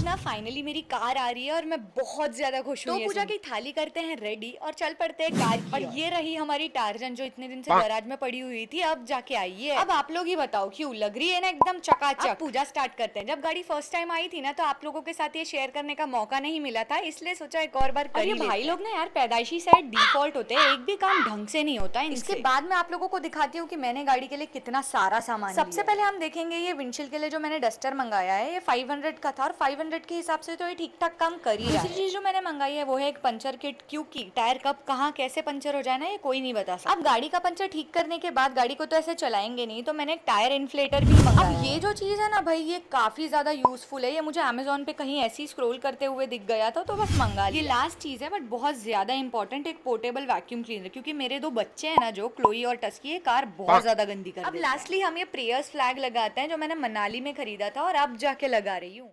आज ना फाइनली मेरी कार आ रही है और मैं बहुत ज़्यादा खुश हूँ तो पूजा की थाली करते हैं रेडी और चल पड़ते हैं कार की और ये रही हमारी टार्जन जो इतने दिन से गैराज में पड़ी हुई थी अब जाके आई है। अब आप लोग ही बताओ क्यों? लग रही है ना एकदम चकाचक? पूजा स्टार्ट करते हैं। जब गाड़ी फ़र्स्ट टाइम आई थी ना तो आप लोगों के साथ ये शेयर करने का मौका नहीं मिला था इसलिए सोचा एक और बार करिए भाई लोग ना यार पैदाइशी साइड डिफ़ॉल्ट होते हैं एक भी काम ढंग से नहीं होता है इसके बाद में आप लोगों को दिखाती हूँ की मैंने गाड़ी के लिए कितना सारा सामान सबसे पहले हम देखेंगे ये विंडशील के लिए जो मैंने डस्टर मंगाया है ये 500 का था और 500 के हिसाब से तो ये ठीक ठाक काम कर ही दूसरी चीज़ जो मैंने मंगाई है वो है एक पंचर किट। क्योंकि टायर कब कहाँ कैसे पंचर हो जाए ना ये कोई नहीं बता सकता। अब गाड़ी का पंचर ठीक करने के बाद गाड़ी को तो ऐसे चलाएँगे नहीं तो मैंने टायर इन्फ्लेटर भी मंगाया अब ये जो चीज़ है ना भाई ये काफ़ी ज़्यादा यूजफुल है। ये मुझे अमेजोन पे कहीं ऐसी स्क्रोल करते हुए दिख गया था तो बस मंगा ये लास्ट चीज़ है बट बहुत ज़्यादा इंपॉर्टेंट एक पोर्टेबल वैक्यूम क्लीनर क्योंकि मेरे दो बच्चे हैं ना जो क्लोई और टस्की ये कार बहुत ज़्यादा गंदी कर अब लास्टली हम ये प्रेयर्स फ्लैग लगाते हैं जो मैंने मनाली में खरीदा था और अब जाके लगा रही हूँ।